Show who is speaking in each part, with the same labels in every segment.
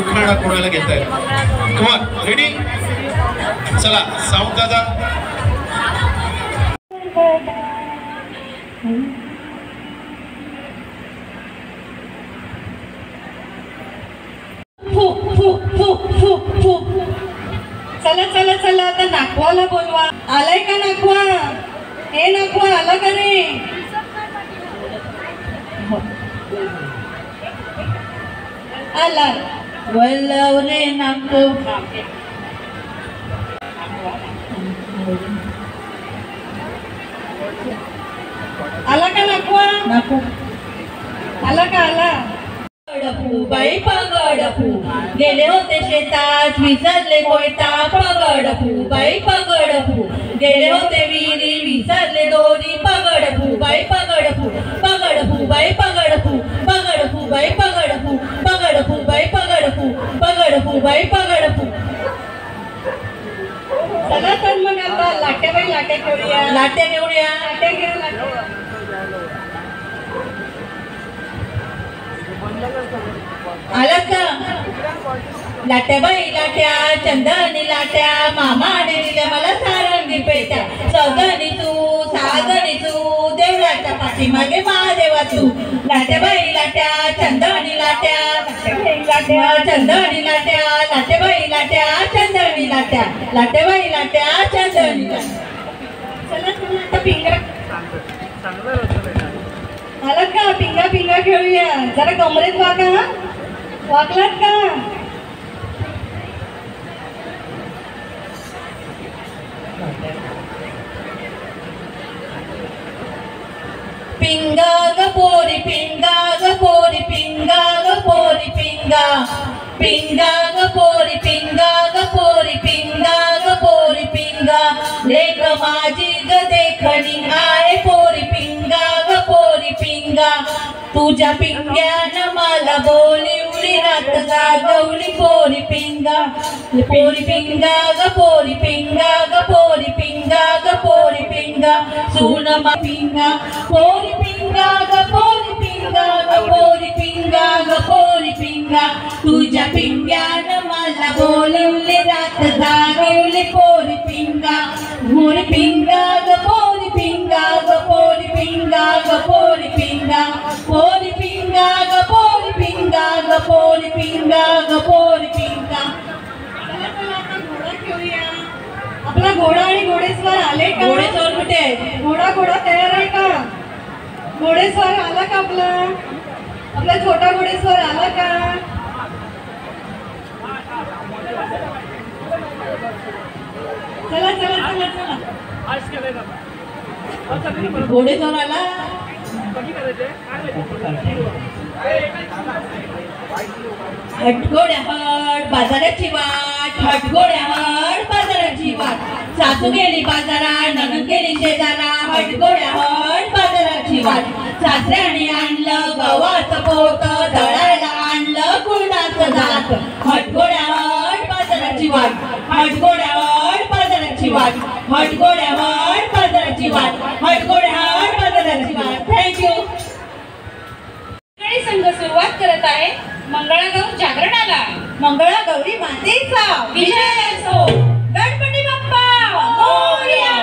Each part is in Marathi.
Speaker 1: उखाणा कोणाला घेत आहे कमान रेडी चला साऊंड दादा
Speaker 2: चला चला चला आता नागवाला बोलवा. आलाय का नागवा? हे नागवा आला का रे? आला. वल्लव रे नागो आला का नागवा नागो आला का आला? पगडपू बाई पगडपू गेले होते शेतात विसरले कोयता. पगडपू बाई पगडपू गेले होते विहिरी विसरले दोरी. पगडपू बाई पगडपू पगडपू बाई पगडपू पगडपू बाई पगडपू पगडपू बाई पगडपू पगडपू चला तर मग आता लाट्या बाई लाट्या घेऊया. लाट्या घेऊया लाट्या. लाट्या आलात का? लाट्या बाई लाट्या चंदनी लाट्या मामाने दिल्या मला सारंगी पेट्या. सगणी तू सागणी तू देवळाच्या पाठीमागे महादेवा तू. लाट्या बाई लाट्या चंदनी लाट्या लाट्या चंदनी लाट्या लाटेबाई लाट्या चंदनी लाट्या लाटेबाई लाट्या चंदनी लाट्या. चला चला आलात का? पिंगा पिंगा खेळूया. जरा कमरेत वाका हा? वाकलात का? पिंगा ग पोरी पिंगा ग पोरी पिंगा ग पोरी पिंगा पिंगा ग पोरी पिंगा ग पोरी पिंगा ग पोरी पिंगा लेख माझी ग देखणी आहे पोरी पिंगा ग पोरी पिंगा तुझ्या पिंग्यानं मला बोली उडी रात जागवली पोरी पिंगा पोरी पिंगा ग पोरी पिंगा ग पोरी पिंगा ग पोरी पिंगा सुन मा पिंगा पोरी पिंगा ग पोरी पिंगा ग पोरी पिंगा ग पोरी पिंगा तुझ्या पिंग्यानं मला बोलवले रात जागवली पोरी पिंगा पोरी पिंगा ग पोरी पिंगा ग पोरी पिंगा ग पोरी पिंगा पोरी पिंगा ग पोरी पिंगा ग पोरी पिंगा ग पोरी पिंगा आपला घोडा आणि घोडेस्वार आले घोडेस्वार कुठे घोडा घोडा तयार आहे का? घोडेस्वार आला का आपला? आपला छोटा घोडेस्वार आला का? चला चला चला चला. घोडेस्वार आला. हटगोड्या हट बाजाराची वाट हटगोड्या हट बाजाराची वाट. सासू गेली बाजारा ननद गेली शेजारा हटगोड्या हट बाजाराची वाट. सासऱ्याने आणलं गव्हाचं पोत दळायला आणलं
Speaker 3: मंगळागौर जागरणाला
Speaker 2: मंगळा गौरी मातेचा
Speaker 3: विजय असो. गणपती बाप्पा मोरया.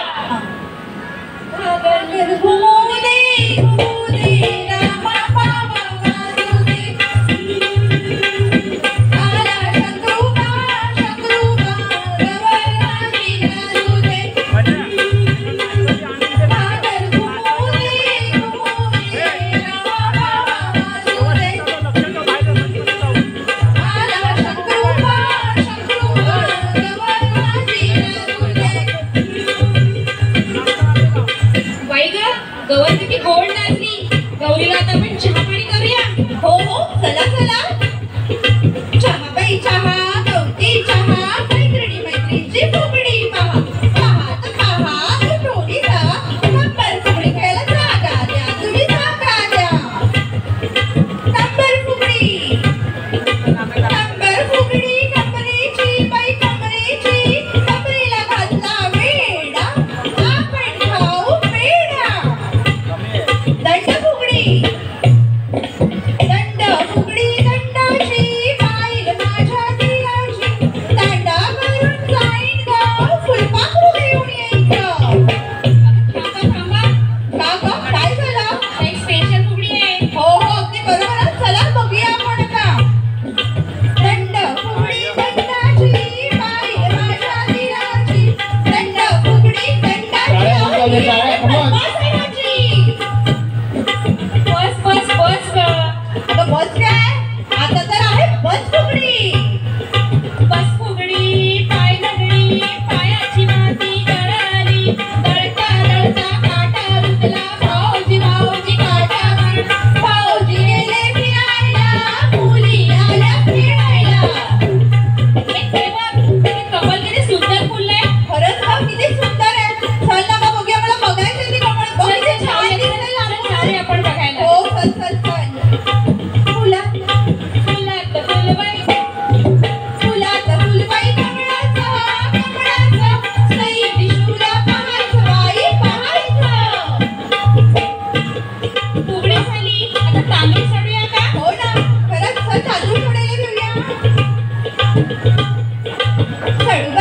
Speaker 1: Sorry,